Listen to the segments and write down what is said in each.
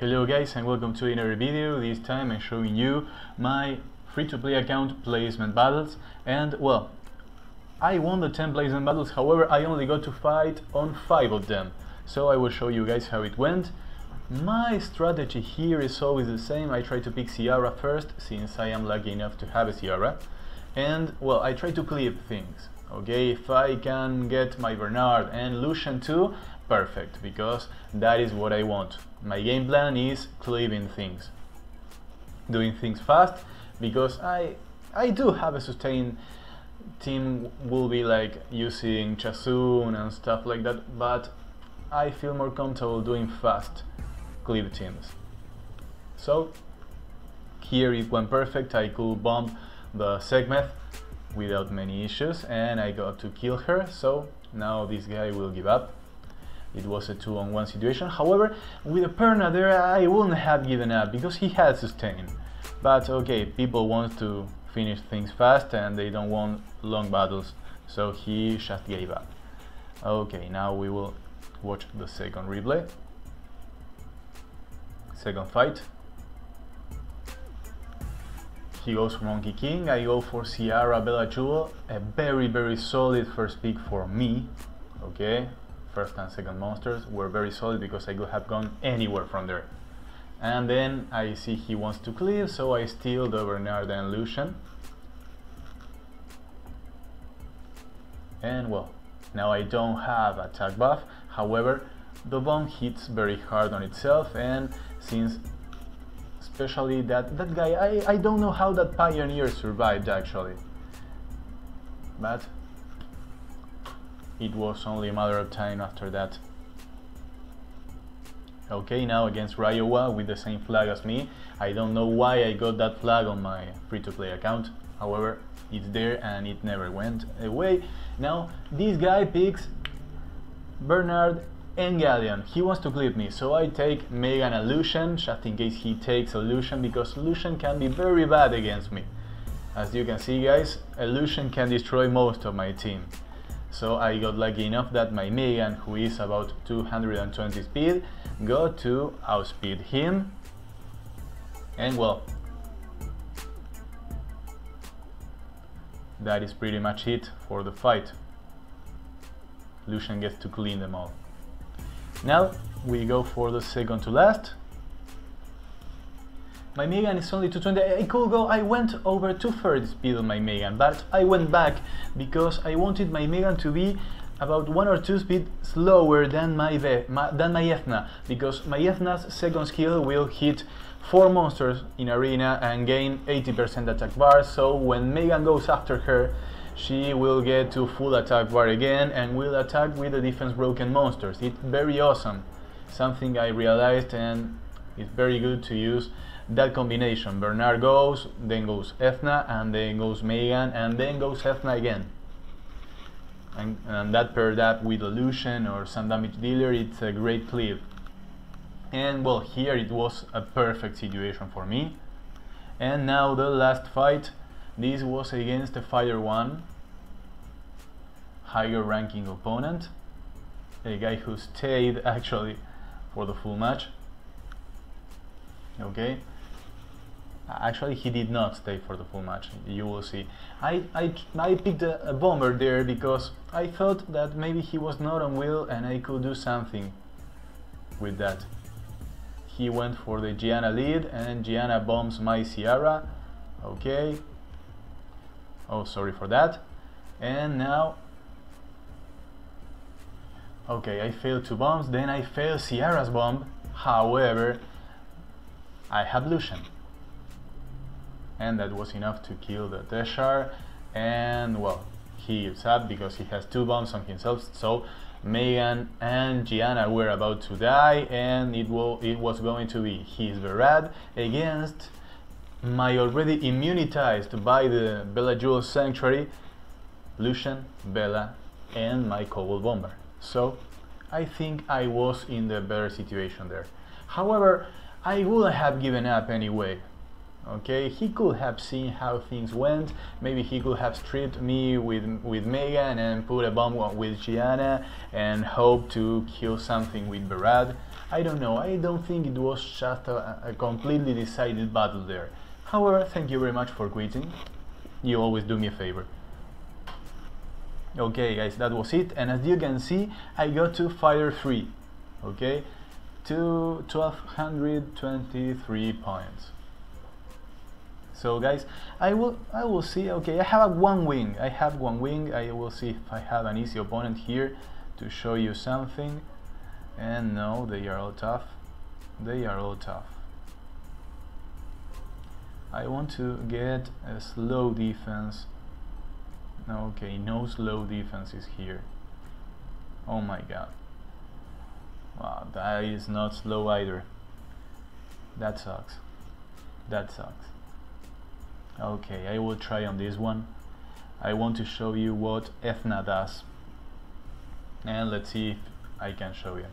Hello guys and welcome to another video. This time I'm showing you my free-to-play account placement battles and well I won the 10 placement battles however I only got to fight on 5 of them so I will show you guys how it went. My strategy here is always the same. I try to pick Ciara first since I am lucky enough to have a Ciara and well I try to clip things okay if I can get my Bernard and Lushen too perfect because that is what I want. My game plan is cleaving things. Doing things fast because I I do have a sustained team will be like using Chasun and stuff like that but I feel more comfortable doing fast cleave teams. So here it went perfect. I could bomb the Sekhmet without many issues and I got to kill her so now this guy will give up it was a two on one situation. However, with a Perna there, I wouldn't have given up because he had sustain. But okay, people want to finish things fast and they don't want long battles, so he just gave up. Okay, now we will watch the second replay. Second fight. He goes for Monkey King, I go for Ciara Bella Jewel, a very very solid first pick for me. Okay, first and second monsters were very solid because I could have gone anywhere from there. And then I see he wants to cleave, so I steal the Bernard and Lushen. And well, now I don't have attack buff, however, the bomb hits very hard on itself and since especially that, that guy, I, I don't know how that Pioneer survived actually. But it was only a matter of time after that. Okay, now against Ryowa with the same flag as me. I don't know why I got that flag on my free-to-play account. However, it's there and it never went away. Now, this guy picks Bernard and Galleon. He wants to clip me, so I take Megan and Lushen, just in case he takes a Lushen, because Lushen can be very bad against me. As you can see guys, a Lushen can destroy most of my team. So I got lucky enough that my Megan, who is about 220 speed, got to outspeed him. And well, that is pretty much it for the fight. Lushen gets to clean them all. Now we go for the second to last. My Megan is only 220. I could go, I went over two-thirds speed on my Megan, but I went back because I wanted my Megan to be about 1 or 2 speed slower than my, my, than my Ethna, because my Ethna's second skill will hit 4 monsters in arena and gain 80% attack bar, so when Megan goes after her, she will get to full attack bar again and will attack with the defense broken monsters. It's very awesome, something I realized and it's very good to use that combination. Bernard goes, then goes Ethna, and then goes Megan, and then goes Ethna again. And, and that paired up with Lushen or some damage dealer, it's a great clip. And well, here it was a perfect situation for me. And now the last fight, this was against a Fighter 1, higher ranking opponent, a guy who stayed actually for the full match. Okay, Actually, he did not stay for the full match. You will see. I, I, I picked a, a, bomber there because I thought that maybe he was not on wheel and I could do something with that. He went for the Gianna lead and Gianna bombs my Ciara. Okay. Oh, sorry for that. And now... Okay, I failed two bombs, then I failed Ciara's bomb. However, I have Lushen and that was enough to kill the Teshar and well he is up because he has two bombs on himself so Megan and Gianna were about to die and it, it was going to be his Verad against my already immunized by the Bella Jewel Sanctuary Lushen, Bella and my Kobold Bomber. So I think I was in the better situation there. However, I would have given up anyway okay he could have seen how things went maybe he could have stripped me with with Megan and put a bomb with Gianna and hope to kill something with Barad I don't know, I don't think it was just a, a completely decided battle there. However, thank you very much for quitting. You always do me a favor. Okay guys, that was it. And as you can see, I got to fire 3. Okay, to 1223 points. So guys, I will I will see. Okay, I have a one wing. I have one wing. I will see if I have an easy opponent here to show you something. And no, they are all tough. They are all tough. I want to get a slow defense. Okay, no slow defense is here. Oh my god. Wow, that is not slow either. That sucks. That sucks. Okay, I will try on this one. I want to show you what Ethna does. And let's see if I can show you.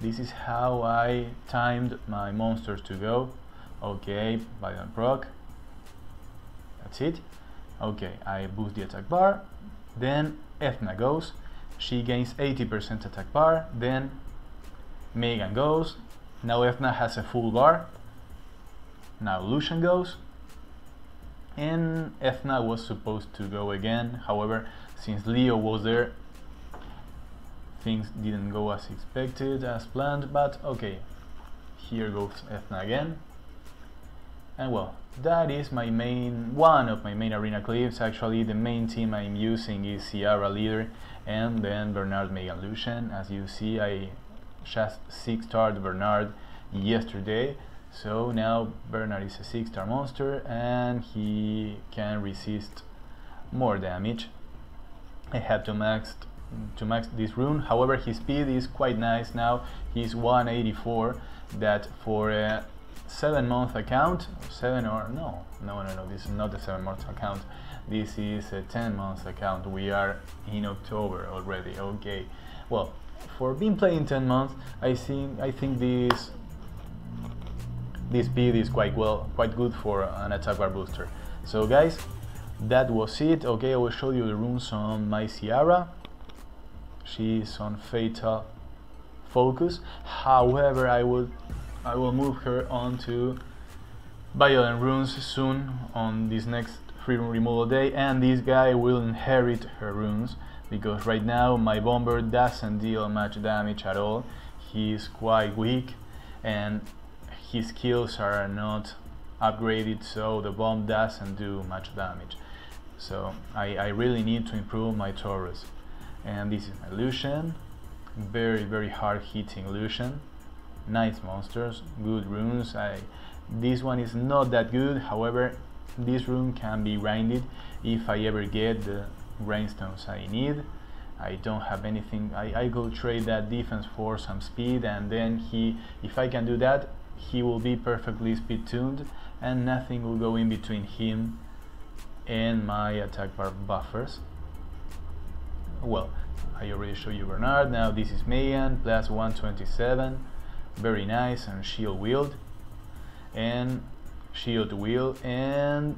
This is how I timed my monsters to go. Okay, by the proc. That's it. Okay, I boost the attack bar. Then Ethna goes. She gains 80% attack bar. Then Megan goes. Now Ethna has a full bar. Now Lushen goes. And Ethna was supposed to go again. However, since Leo was there, things didn't go as expected, as planned, but okay. Here goes Ethna again. And well, that is my main, one of my main arena clips. Actually, the main team I'm using is Ciara Leader and then Bernard Megan Lushen. As you see, I just 6 starred Bernard yesterday. So now Bernard is a 6 star monster and he can resist more damage. I had to max to max this rune. However, his speed is quite nice now. He's 184. That for a seven month account, seven or no, no, no, no. This is not a seven month account. This is a 10 month account. We are in October already. Okay. Well, for being playing 10 months, I think I think this this speed is quite well, quite good for an attack bar booster. So guys, that was it. Okay, I will show you the runes on my Ciara. She's on Fatal Focus. However, I will I will move her on to Violent Runes soon on this next free removal day, and this guy will inherit her runes because right now my bomber doesn't deal much damage at all. He's quite weak and his skills are not upgraded so the bomb doesn't do much damage. So I, I really need to improve my Taurus and this is my Lushen very very hard hitting Lushen nice monsters good runes. I this one is not that good. However this rune can be grinded if I ever get the grindstones I need. I don't have anything. I, I go trade that defense for some speed and then he if I can do that he will be perfectly speed tuned and nothing will go in between him and my attack bar buffers. Well I already showed you Bernard. Now this is Megan plus 127 very nice and shield wield and shield wield, and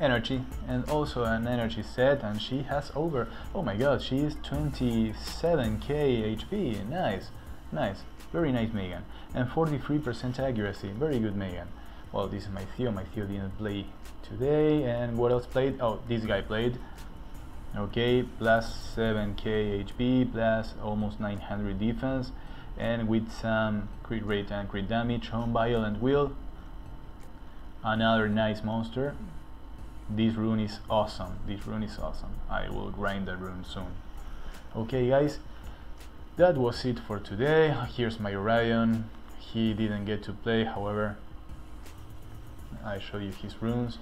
energy and also an energy set and she has over oh my god she is 27k HP nice nice. Very nice Megan. And 43% accuracy. Very good Megan. Well this is my Theo. My Theo didn't play today. And what else played? Oh this guy played. Okay plus 7k HP plus almost 900 defense. And with some crit rate and crit damage on violent will. Another nice monster this rune is awesome. This rune is awesome. I will grind that rune soon. Okay guys. That was it for today. Here's my Orion. He didn't get to play however I show you his runes.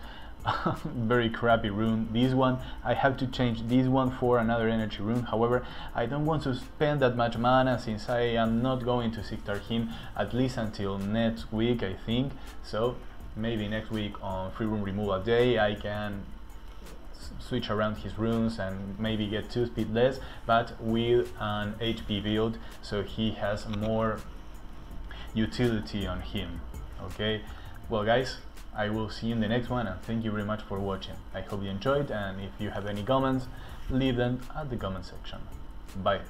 Very crappy rune. This one I have to change this one for another energy rune. However I don't want to spend that much mana since I am not going to star him at least until next week I think. So maybe next week on free room removal day I can switch around his runes and maybe get 2 speed less but with an HP build so he has more utility on him okay well guys I will see you in the next one and thank you very much for watching. I hope you enjoyed and if you have any comments, leave them at the comment section. Bye.